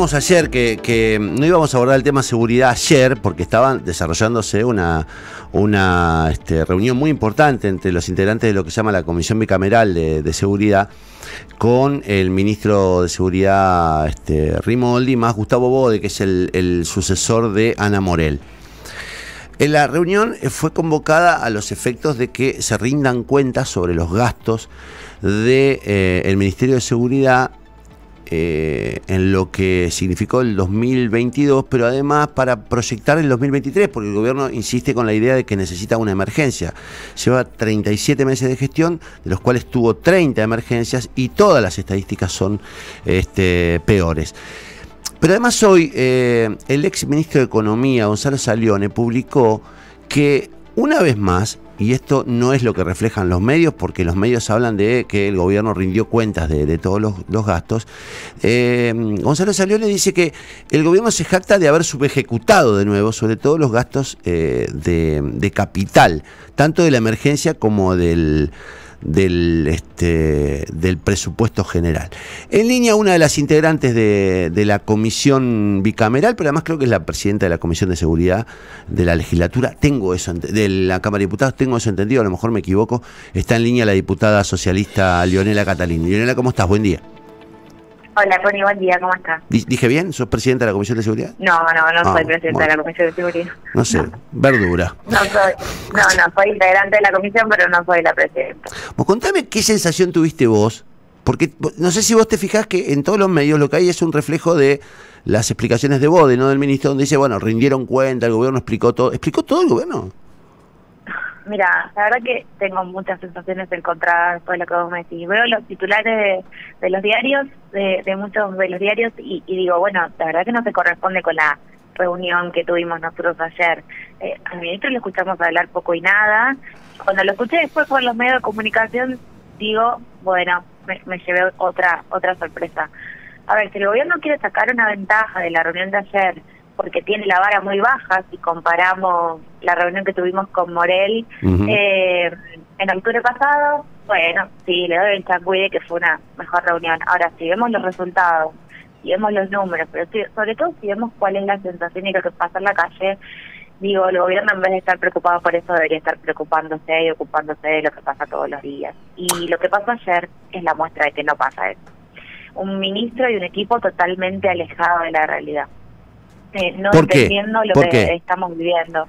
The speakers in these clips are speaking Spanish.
ayer que, no íbamos a abordar el tema seguridad ayer porque estaban desarrollándose una, este, reunión muy importante entre los integrantes de lo que se llama la Comisión Bicameral de, Seguridad con el ministro de Seguridad este, Rimoldi más Gustavo Bode, que es el, sucesor de Ana Morel. En la reunión fue convocada a los efectos de que se rindan cuentas sobre los gastos del de, eh, Ministerio de Seguridad eh, en lo que significó el 2022, pero además para proyectar el 2023, porque el gobierno insiste con la idea de que necesita una emergencia. Lleva 37 meses de gestión, de los cuales tuvo 30 emergencias y todas las estadísticas son este, peores. Pero además hoy eh, el ex ministro de Economía, Gonzalo Salione, publicó que una vez más y esto no es lo que reflejan los medios, porque los medios hablan de que el gobierno rindió cuentas de, todos los, gastos. Eh, Gonzalo Salió le dice que el gobierno se jacta de haber subejecutado de nuevo sobre todos los gastos eh, de capital, tanto de la emergencia como del del, este, del presupuesto general. En línea una de las integrantes de, de, la comisión bicameral, pero además creo que es la presidenta de la Comisión de Seguridad de la legislatura, tengo eso, de la Cámara de Diputados, tengo eso entendido, a lo mejor me equivoco, está en línea la diputada socialista Leonela Catalini. Leonela, ¿cómo estás? Buen día. Hola, Tony, buen día, ¿cómo estás? ¿Dije bien? ¿Sos presidenta de la Comisión de Seguridad? No, no, no soy ah, presidenta de la Comisión de Seguridad. No sé, verdura. No, soy, no, no, soy integrante de la comisión, pero no soy la presidenta. Vos contame qué sensación tuviste vos, porque no sé si vos te fijás que en todos los medios lo que hay es un reflejo de las explicaciones de Bode, no del ministro, donde dice, bueno, rindieron cuenta, el gobierno explicó todo. ¿Explicó todo el gobierno? Mira, la verdad que tengo muchas sensaciones encontradas después de lo que vos me decís. Veo los titulares de, los diarios, de, muchos de los diarios, y, digo, bueno, la verdad que no se corresponde con la reunión que tuvimos nosotros ayer. Eh, al ministro lo escuchamos hablar poco y nada. Cuando lo escuché después por los medios de comunicación, digo, bueno, me, me llevé otra, otra sorpresa. A ver, si el gobierno quiere sacar una ventaja de la reunión de ayer, porque tiene la vara muy baja si comparamos la reunión que tuvimos con Morel eh, en octubre pasado. Bueno, sí, le doy el chancuide que fue una mejor reunión. Ahora, si vemos los resultados, si vemos los números, pero sobre todo si vemos cuál es la sensación y lo que pasa en la calle, digo, el gobierno en vez de estar preocupado por eso debería estar preocupándose y ocupándose de lo que pasa todos los días. Y lo que pasó ayer es la muestra de que no pasa eso. Un ministro y un equipo totalmente alejado de la realidad. Eh, no entendiendo lo que estamos viviendo.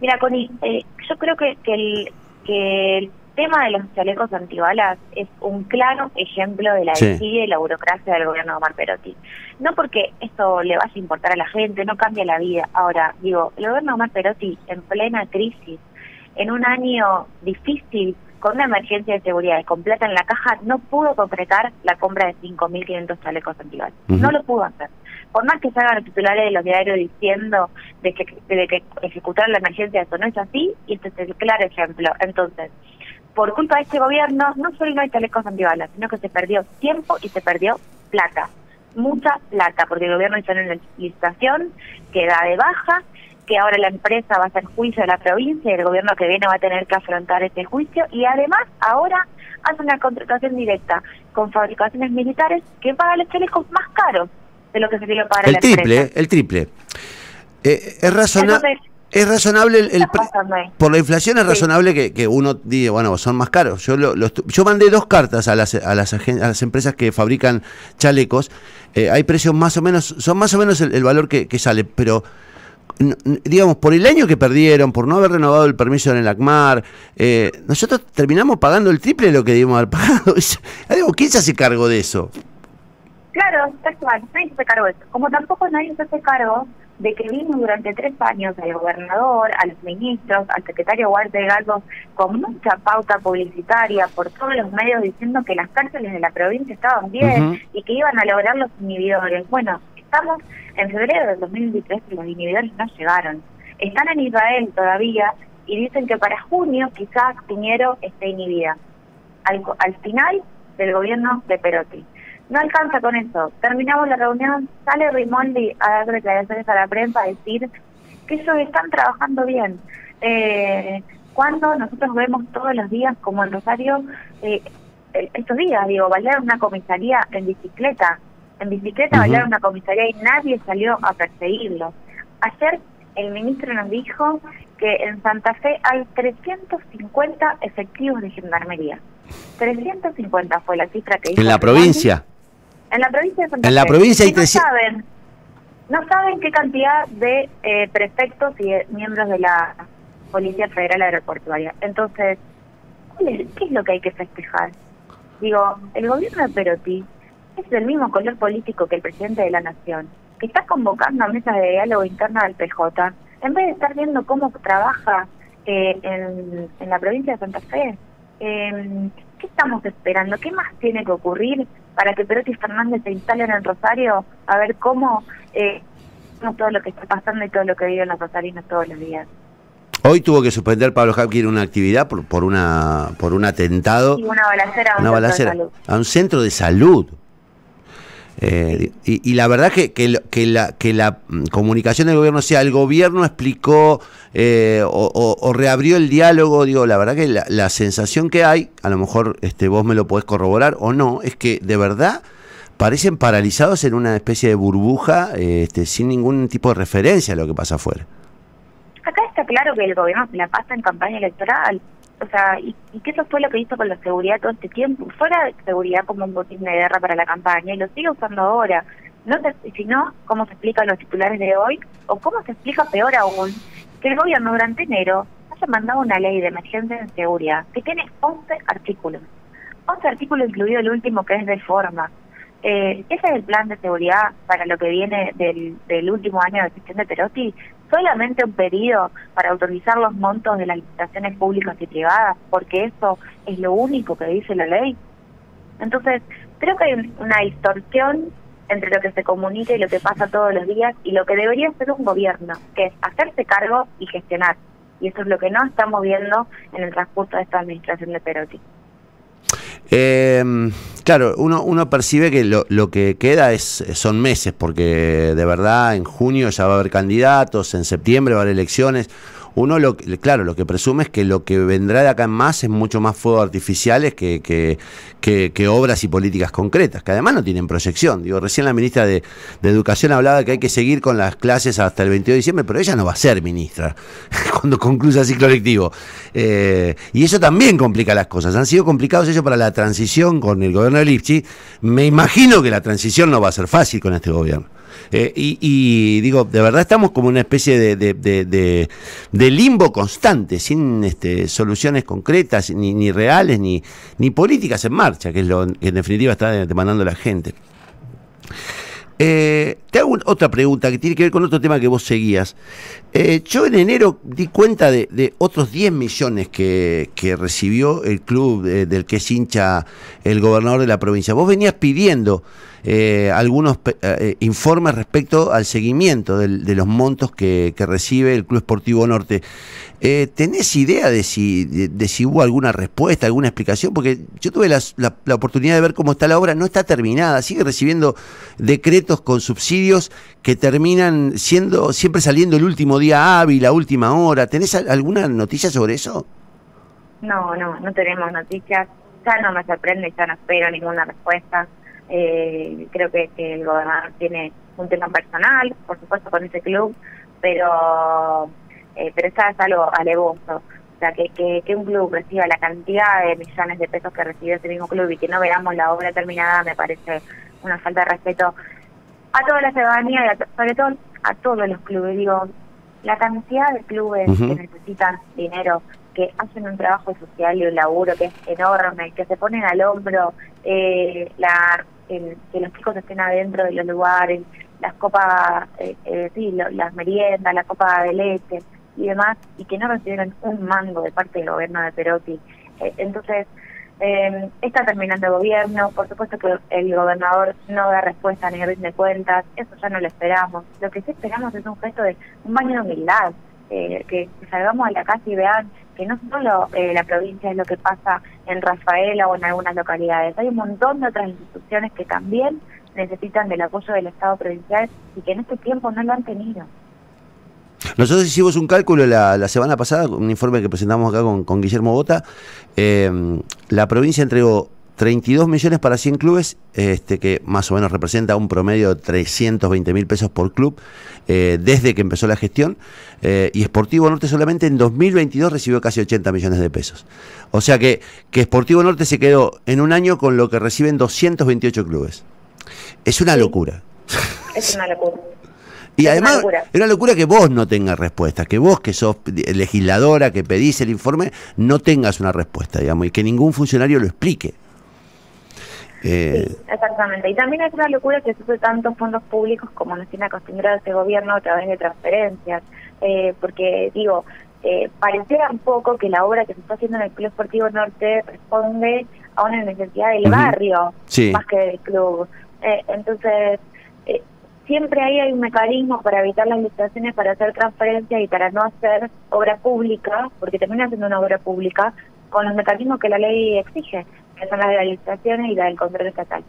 Mira, Connie, eh, yo creo que, que, el, que el tema de los chalecos antibalas es un claro ejemplo de la sí. y la burocracia del gobierno de Omar Perotti. No porque esto le vaya a importar a la gente, no cambia la vida. Ahora, digo, el gobierno de Omar Perotti en plena crisis, en un año difícil, con una emergencia de seguridad con plata en la caja, no pudo concretar la compra de 5.500 chalecos antibalas. No lo pudo hacer por más que salgan los titulares de los diarios diciendo de que, de que ejecutar la emergencia, eso no es así, y este es el claro ejemplo. Entonces, por culpa de este gobierno, no solo no hay chalecos antibalas, sino que se perdió tiempo y se perdió plata. Mucha plata, porque el gobierno hizo una licitación que da de baja, que ahora la empresa va a hacer juicio de la provincia y el gobierno que viene va a tener que afrontar este juicio. Y además ahora hace una contratación directa con fabricaciones militares que pagan los chalecos más caros de lo que se quiere pagar el triple, el triple. Eh, es, razonable es razonable el, por la inflación es razonable que, que, uno diga bueno son más caros. Yo lo, yo mandé dos cartas a las a las, a las empresas que fabrican chalecos. Eh, hay precios más o menos son más o menos el, valor que, que, sale pero digamos por el año que perdieron por no haber renovado el permiso en el ACMAR eh, nosotros terminamos pagando el triple de lo que debimos haber pagado quién se hace cargo de eso Claro, tal nadie se cargo de eso. Como tampoco nadie se hace cargo de que vimos durante tres años al gobernador, a los ministros, al secretario Walter Galgo con mucha pauta publicitaria por todos los medios diciendo que las cárceles de la provincia estaban bien y que iban a lograr los inhibidores. Bueno, estamos en febrero del 2023 y los inhibidores no llegaron. Están en Israel todavía y dicen que para junio quizás Piñero esté inhibida. Al, al final del gobierno de Perotti. No alcanza con eso. Terminamos la reunión, sale Rimondi a dar declaraciones a la prensa a decir que ellos están trabajando bien. Eh, cuando nosotros vemos todos los días, como en Rosario, eh, estos días, digo, bailar una comisaría en bicicleta, en bicicleta a bailar una comisaría y nadie salió a perseguirlos. Ayer el ministro nos dijo que en Santa Fe hay 350 efectivos de gendarmería. 350 fue la cifra que dijo. ¿En la provincia? En la provincia de Santa En la provincia hay no saben, no saben qué cantidad de eh, prefectos y miembros de la Policía Federal Aeroportuaria. Entonces, ¿qué es lo que hay que festejar? Digo, el gobierno de Perotti es del mismo color político que el presidente de la Nación, que está convocando a mesas de diálogo interna del PJ, en vez de estar viendo cómo trabaja eh, en, en, la provincia de Santa Fe. Eh, ¿Qué estamos esperando? ¿Qué más tiene que ocurrir para que Perotti Fernández se instalen en Rosario a ver cómo eh, todo lo que está pasando y todo lo que viven los rosarinos todos los días? Hoy tuvo que suspender Pablo Hapkin una actividad por, por una por un atentado. Y una balacera a un, una salud. A un centro de salud. Eh, y, y, la verdad que, que, que, la, que la comunicación del gobierno sea el gobierno explicó eh, o, o, o, reabrió el diálogo, digo, la verdad que la, la, sensación que hay, a lo mejor este, vos me lo podés corroborar o no, es que de verdad parecen paralizados en una especie de burbuja este, sin ningún tipo de referencia a lo que pasa afuera. Acá está claro que el gobierno se la pasa en campaña electoral o sea, y, y, que eso fue lo que hizo con la seguridad todo este tiempo, fuera de seguridad como un botín de guerra para la campaña, y lo sigue usando ahora. No si no, ¿cómo se explican los titulares de hoy? O cómo se explica peor aún, que el gobierno durante enero haya mandado una ley de emergencia en seguridad que tiene 11 artículos. 11 artículos incluido el último que es de forma. Eh, ese es el plan de seguridad para lo que viene del, del último año de gestión de Perotti solamente un pedido para autorizar los montos de las licitaciones públicas y privadas, porque eso es lo único que dice la ley. Entonces, creo que hay una distorsión entre lo que se comunica y lo que pasa todos los días y lo que debería ser un gobierno, que es hacerse cargo y gestionar. Y eso es lo que no estamos viendo en el transcurso de esta administración de Perotti. Eh, claro, uno, uno percibe que lo, lo, que queda es son meses, porque de verdad en junio ya va a haber candidatos, en septiembre va a haber elecciones. Uno, lo, claro, lo que presume es que lo que vendrá de acá en más es mucho más fuegos artificiales que, que, obras y políticas concretas, que además no tienen proyección. Digo, recién la ministra de, Educación hablaba que hay que seguir con las clases hasta el 22 de diciembre, pero ella no va a ser ministra cuando concluya el ciclo lectivo. Eh, y eso también complica las cosas. Han sido complicados ellos para la transición con el gobierno de Lipchi. Me imagino que la transición no va a ser fácil con este gobierno. Eh, y, digo, de verdad estamos como una especie de, de, limbo constante, sin este, soluciones concretas, ni, reales, ni, políticas en marcha, que es lo que en definitiva está demandando la gente. Eh, te hago otra pregunta que tiene que ver con otro tema que vos seguías. Eh, yo en enero di cuenta de, otros 10 millones que, recibió el club de, del que es hincha el gobernador de la provincia. Vos venías pidiendo eh, algunos eh, informes respecto al seguimiento del, de los montos que, que, recibe el Club Esportivo Norte. Eh, ¿Tenés idea de si, de, si hubo alguna respuesta, alguna explicación? Porque yo tuve la, la, oportunidad de ver cómo está la obra, no está terminada, sigue recibiendo decretos con subsidios que terminan siendo siempre saliendo el último día hábil, la última hora. ¿Tenés alguna noticia sobre eso? No, no, no tenemos noticias. Ya no me sorprende, ya no espero ninguna respuesta. Eh, creo que, que, el gobernador tiene un tema personal, por supuesto, con ese club, pero eh, pero está es algo alevoso. O sea, que, que, que, un club reciba la cantidad de millones de pesos que recibe ese mismo club y que no veamos la obra terminada me parece una falta de respeto a toda la ciudadanía y a, sobre todo a todos los clubes. Digo, la cantidad de clubes uh -huh. que necesitan dinero que hacen un trabajo social y un laburo que es enorme, que se ponen al hombro eh, la, el, que los chicos estén adentro de los lugares, las copas, eh, eh, sí, lo, las meriendas, la copa de leche y demás, y que no recibieron un mango de parte del gobierno de Perotti. Eh, entonces, eh, está terminando el gobierno, por supuesto que el gobernador no da respuesta ni rinde cuentas, eso ya no lo esperamos. Lo que sí esperamos es un gesto de un baño de humildad, eh, que, salgamos a la calle y vean que no solo eh, la provincia es lo que pasa en Rafaela o en algunas localidades, hay un montón de otras instituciones que también necesitan del apoyo del Estado provincial y que en este tiempo no lo han tenido. Nosotros hicimos un cálculo la, la, semana pasada, un informe que presentamos acá con, con Guillermo Bota. Eh, la provincia entregó 32 millones para 100 clubes, este, que más o menos representa un promedio de 320 mil pesos por club eh, desde que empezó la gestión. Eh, y Sportivo Norte solamente en 2022 recibió casi 80 millones de pesos. O sea que, que Sportivo Norte se quedó en un año con lo que reciben 228 clubes. Es una locura. Es una locura. Y además, es una locura que vos no tengas respuesta, que vos que sos legisladora, que pedís el informe, no tengas una respuesta, digamos, y que ningún funcionario lo explique. Eh, sí, exactamente. Y también es una locura que se use tantos fondos públicos como nos tiene acostumbrado este gobierno a través de transferencias. Eh, porque, digo, eh, pareciera un poco que la obra que se está haciendo en el Club Esportivo Norte responde a una necesidad del barrio más que del club. Eh, entonces, siempre ahí hay un mecanismo para evitar las licitaciones, para hacer transferencias y para no hacer obra pública, porque termina siendo una obra pública, con los mecanismos que la ley exige que son las de las y la del control estatal.